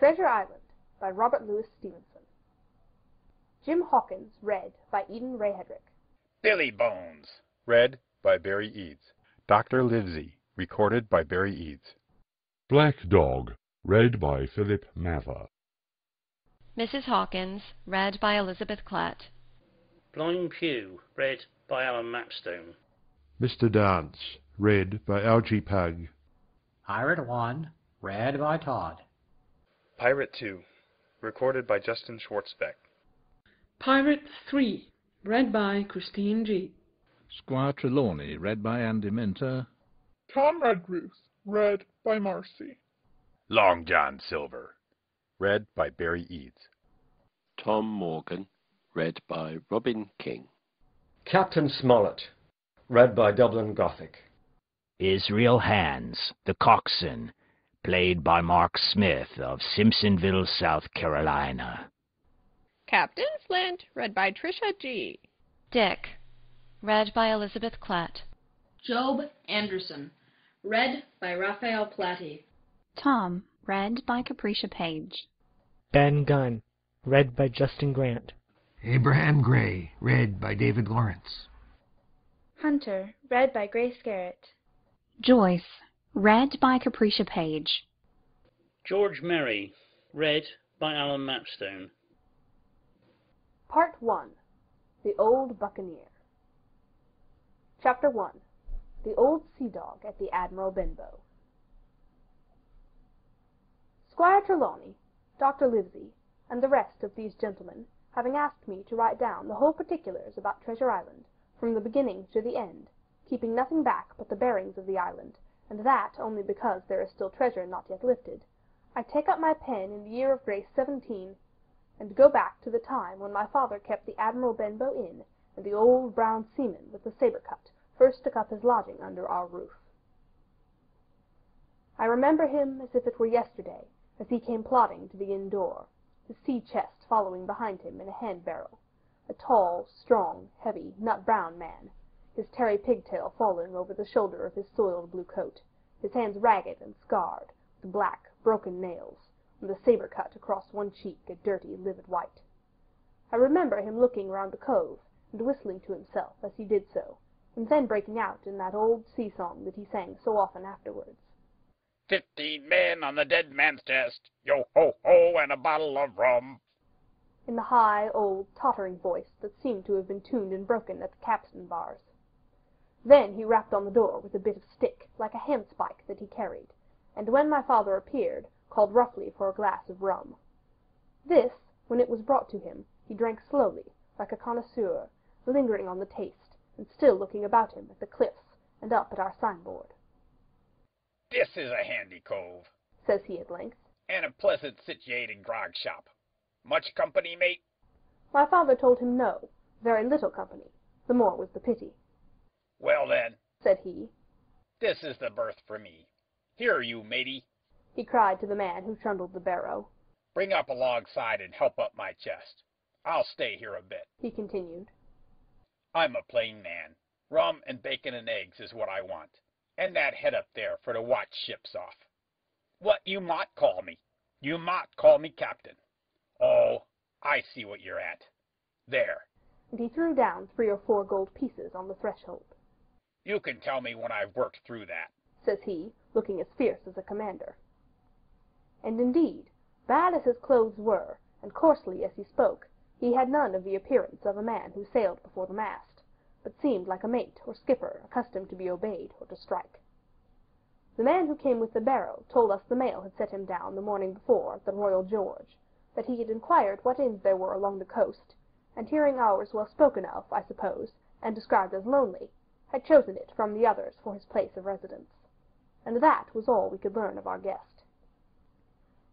Treasure Island by Robert Louis Stevenson Jim Hawkins read by Eden Rayhedrick Billy Bones read by Barry Eads Dr. Livesey recorded by Barry Eads Black Dog read by Philip Mather Mrs. Hawkins read by Elizabeth Klatt Blind Pew read by Alan Mapstone Mr. Dance read by Algy Pug Pirate 1 read by Todd Pirate 2 recorded by Justin Schwartzbeck. Pirate 3 read by Christine G. Squire Trelawney read by Andy Minter. Tom Redruth read by Marcy. Long John Silver read by Barry Eads. Tom Morgan read by Robin King. Captain Smollett read by Dublin Gothic. Israel Hands the coxswain played by Mark Smith of Simpsonville, South Carolina. Captain Flint, read by Trisha G. Dick, read by Elizabeth Klatt. Job Anderson, read by Raphael Platti. Tom, read by Capricia Page. Ben Gunn, read by Justin Grant. Abraham Gray, read by David Lawrence. Hunter, read by Grace Garrett. Joyce, Read by Capricia Page. George Merry. Read by Alan Mapstone. Part 1 The Old Buccaneer. Chapter 1 The Old Sea Dog at the Admiral Benbow. Squire Trelawney, Dr. Livesey, and the rest of these gentlemen having asked me to write down the whole particulars about Treasure Island, from the beginning to the end, keeping nothing back but the bearings of the island and that only because there is still treasure not yet lifted, I take up my pen in the year of grace seventeen, and go back to the time when my father kept the Admiral Benbow Inn, and the old brown seaman with the sabre cut first took up his lodging under our roof. I remember him as if it were yesterday, as he came plodding to the inn door, his sea chest following behind him in a hand barrow, a tall, strong, heavy, nut brown man his tarry pigtail falling over the shoulder of his soiled blue coat, his hands ragged and scarred, with black, broken nails, and the sabre cut across one cheek a dirty, livid white. I remember him looking round the cove, and whistling to himself as he did so, and then breaking out in that old sea song that he sang so often afterwards. Fifteen men on the dead man's chest, yo ho ho, and a bottle of rum. In the high, old, tottering voice that seemed to have been tuned and broken at the capstan bars. Then he rapped on the door with a bit of stick, like a handspike, that he carried, and when my father appeared, called roughly for a glass of rum. This, when it was brought to him, he drank slowly, like a connoisseur, lingering on the taste, and still looking about him at the cliffs, and up at our signboard. This is a handy cove, says he at length, and a pleasant situated grog shop. Much company, mate? My father told him no, very little company, the more was the pity. Well then, said he, this is the berth for me. Here, you matey, he cried to the man who trundled the barrow. Bring up alongside and help up my chest. I'll stay here a bit, he continued. I'm a plain man. Rum and bacon and eggs is what I want, and that head up there for to watch ships off. What you might call me. You might call me captain. Oh, I see what you're at. There. And he threw down three or four gold pieces on the threshold. You can tell me when I've worked through that, says he, looking as fierce as a commander. And indeed, bad as his clothes were, and coarsely as he spoke, he had none of the appearance of a man who sailed before the mast, but seemed like a mate or skipper accustomed to be obeyed or to strike. The man who came with the barrow told us the mail had set him down the morning before at the Royal George, that he had inquired what inns there were along the coast, and hearing ours well spoken of, I suppose, and described as lonely, had chosen it from the others for his place of residence. And that was all we could learn of our guest.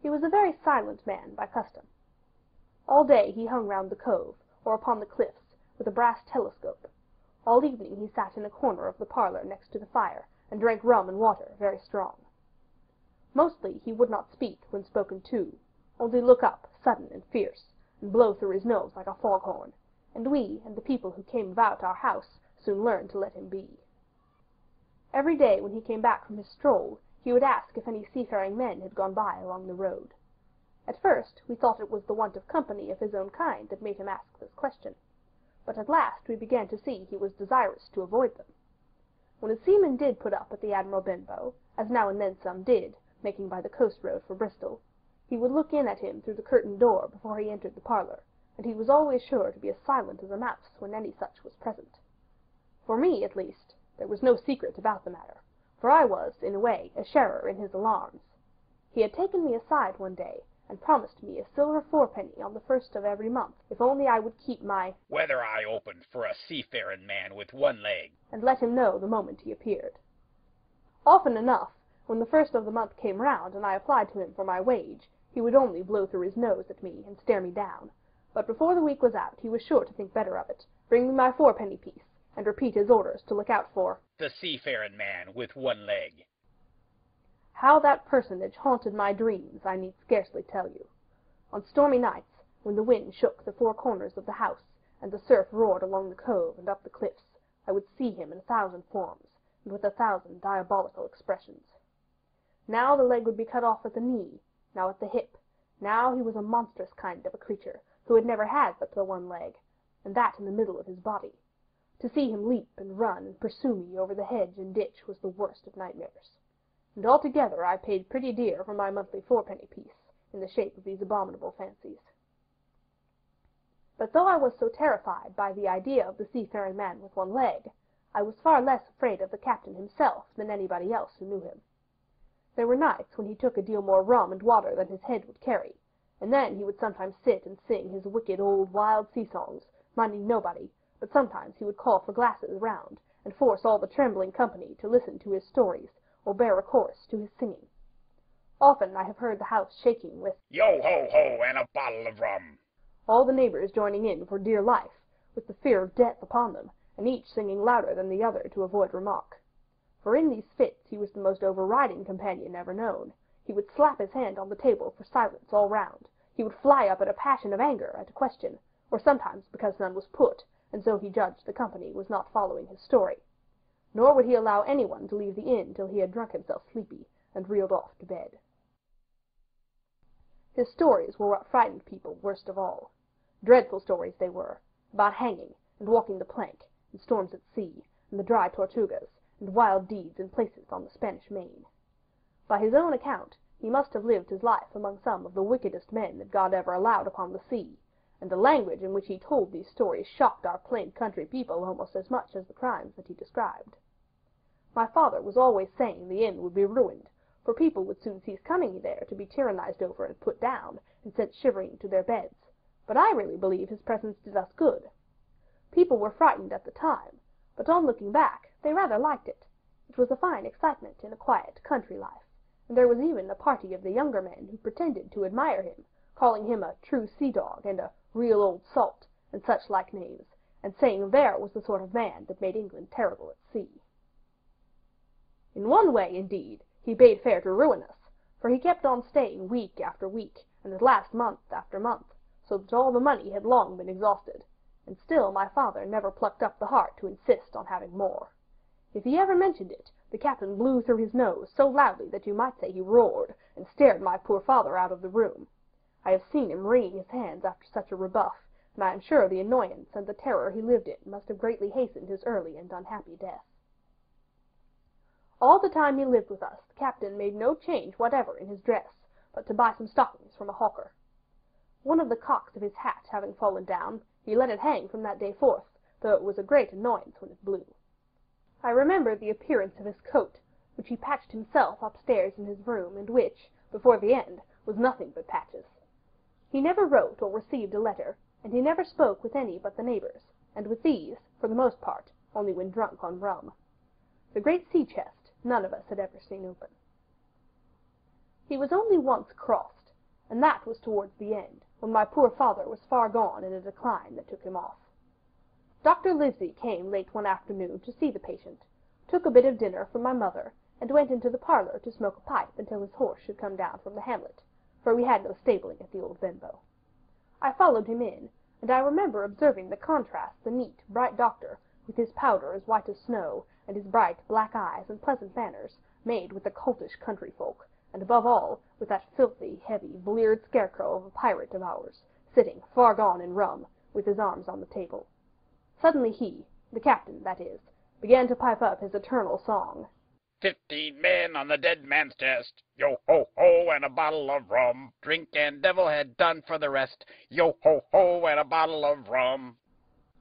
He was a very silent man by custom. All day he hung round the cove, or upon the cliffs, with a brass telescope. All evening he sat in a corner of the parlour next to the fire, and drank rum and water very strong. Mostly he would not speak when spoken to, only look up, sudden and fierce, and blow through his nose like a foghorn, and we and the people who came about our house soon learned to let him be. Every day when he came back from his stroll he would ask if any seafaring men had gone by along the road. At first we thought it was the want of company of his own kind that made him ask this question, but at last we began to see he was desirous to avoid them. When a seaman did put up at the Admiral Benbow, as now and then some did, making by the coast road for Bristol, he would look in at him through the curtained door before he entered the parlour, and he was always sure to be as silent as a mouse when any such was present. For me, at least, there was no secret about the matter, for I was, in a way, a sharer in his alarms. He had taken me aside one day, and promised me a silver fourpenny on the first of every month if only I would keep my weather eye open for a seafaring man with one leg, and let him know the moment he appeared. Often enough, when the first of the month came round and I applied to him for my wage, he would only blow through his nose at me and stare me down, but before the week was out he was sure to think better of it, bring me my fourpenny piece, and repeat his orders to look out for the seafaring man with one leg. How that personage haunted my dreams I need scarcely tell you. On stormy nights, when the wind shook the four corners of the house, and the surf roared along the cove and up the cliffs, I would see him in a thousand forms, and with a thousand diabolical expressions. Now the leg would be cut off at the knee, now at the hip; now he was a monstrous kind of a creature, who had never had but the one leg, and that in the middle of his body. To see him leap and run and pursue me over the hedge and ditch was the worst of nightmares and altogether I paid pretty dear for my monthly fourpenny piece, in the shape of these abominable fancies. But though I was so terrified by the idea of the seafaring man with one leg, I was far less afraid of the captain himself than anybody else who knew him. There were nights when he took a deal more rum and water than his head would carry, and then he would sometimes sit and sing his wicked old wild sea songs, minding nobody, but sometimes he would call for glasses round, and force all the trembling company to listen to his stories or bear a chorus to his singing. Often I have heard the house shaking with "Yo ho ho!" and a bottle of rum, all the neighbors joining in for dear life, with the fear of death upon them, and each singing louder than the other to avoid remark. For in these fits he was the most overriding companion ever known. He would slap his hand on the table for silence all round; he would fly up in a passion of anger at a question, or sometimes because none was put, and so he judged the company was not following his story nor would he allow anyone to leave the inn till he had drunk himself sleepy, and reeled off to bed. His stories were what frightened people worst of all. Dreadful stories they were, about hanging, and walking the plank, and storms at sea, and the dry Tortugas, and wild deeds in places on the Spanish Main. By his own account, he must have lived his life among some of the wickedest men that God ever allowed upon the sea, and the language in which he told these stories shocked our plain country people almost as much as the crimes that he described. My father was always saying the inn would be ruined, for people would soon cease coming there to be tyrannized over and put down, and sent shivering to their beds, but I really believe his presence did us good. People were frightened at the time, but on looking back they rather liked it; it was a fine excitement in a quiet country life, and there was even a party of the younger men who pretended to admire him, calling him a true sea dog and a real old salt, and such like names, and saying there was the sort of man that made England terrible at sea. In one way, indeed, he bade fair to ruin us, for he kept on staying week after week, and at last month after month, so that all the money had long been exhausted, and still my father never plucked up the heart to insist on having more. If he ever mentioned it, the captain blew through his nose so loudly that you might say he roared, and stared my poor father out of the room. I have seen him wringing his hands after such a rebuff, and I am sure the annoyance and the terror he lived in must have greatly hastened his early and unhappy death. All the time he lived with us the captain made no change whatever in his dress, but to buy some stockings from a hawker. One of the cocks of his hat having fallen down, he let it hang from that day forth, though it was a great annoyance when it blew. I remember the appearance of his coat, which he patched himself upstairs in his room, and which, before the end, was nothing but patches. He never wrote or received a letter, and he never spoke with any but the neighbors, and with these, for the most part, only when drunk on rum. The great sea chest none of us had ever seen open. He was only once crossed, and that was towards the end, when my poor father was far gone in a decline that took him off. Dr. Livesey came late one afternoon to see the patient, took a bit of dinner from my mother, and went into the parlour to smoke a pipe until his horse should come down from the hamlet, for we had no stabling at the old Benbow. I followed him in, and I remember observing the contrast the neat, bright doctor, with his powder as white as snow, and his bright, black eyes and pleasant manners, made with the coltish country folk, and above all, with that filthy, heavy, bleared scarecrow of a pirate of ours, sitting, far gone in rum, with his arms on the table. Suddenly he, the captain, that is, began to pipe up his eternal song. Fifteen men on the dead man's chest, yo ho ho, and a bottle of rum. Drink and devil had done for the rest, yo ho ho, and a bottle of rum.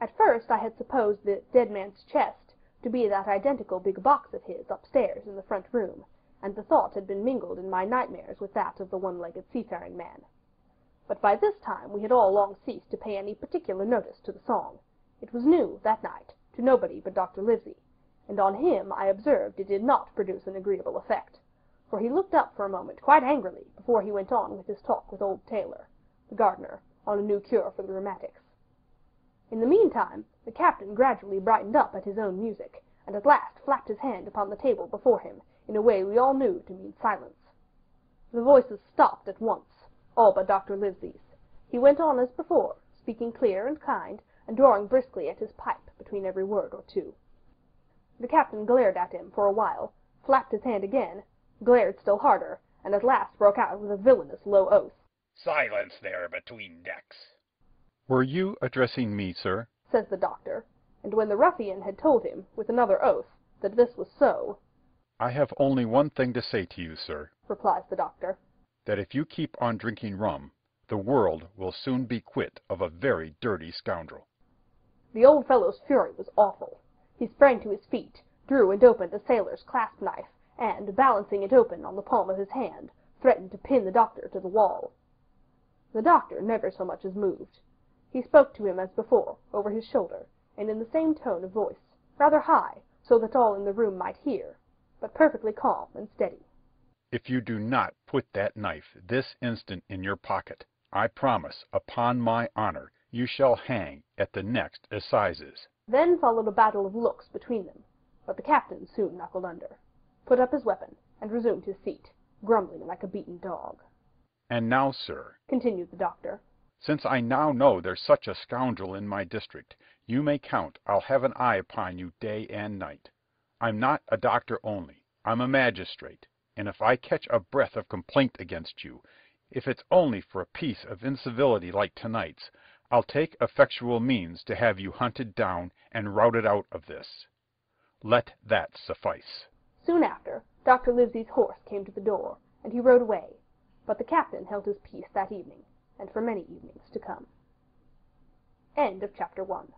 At first I had supposed the dead man's chest to be that identical big box of his upstairs in the front room, and the thought had been mingled in my nightmares with that of the one-legged seafaring man. But by this time we had all long ceased to pay any particular notice to the song. It was new, that night, to nobody but Dr. Livesey, and on him I observed it did not produce an agreeable effect, for he looked up for a moment quite angrily before he went on with his talk with old Taylor, the gardener, on a new cure for the rheumatics. In the meantime the captain gradually brightened up at his own music, and at last flapped his hand upon the table before him in a way we all knew to mean silence. The voices stopped at once, all but Dr. Livesey's. He went on as before, speaking clear and kind, and drawing briskly at his pipe between every word or two. The captain glared at him for a while, flapped his hand again, glared still harder, and at last broke out with a villainous low oath. Silence there between decks. Were you addressing me, sir? says the doctor, and when the ruffian had told him, with another oath, that this was so, I have only one thing to say to you, sir, replies the doctor, that if you keep on drinking rum, the world will soon be quit of a very dirty scoundrel. The old fellow's fury was awful. He sprang to his feet, drew and opened a sailor's clasp knife, and, balancing it open on the palm of his hand, threatened to pin the doctor to the wall. The doctor never so much as moved. He spoke to him as before, over his shoulder, and in the same tone of voice, rather high, so that all in the room might hear, but perfectly calm and steady. If you do not put that knife this instant in your pocket, I promise, upon my honor, you shall hang at the next assizes. Then followed a battle of looks between them, but the captain soon knuckled under, put up his weapon, and resumed his seat, grumbling like a beaten dog. And now, sir, continued the doctor, since I now know there's such a scoundrel in my district, you may count I'll have an eye upon you day and night. I'm not a doctor only, I'm a magistrate, and if I catch a breath of complaint against you, if it's only for a piece of incivility like tonight's, I'll take effectual means to have you hunted down and routed out of this. Let that suffice. Soon after, Dr. Livesey's horse came to the door, and he rode away, but the captain held his peace that evening, and for many evenings to come. End of chapter 1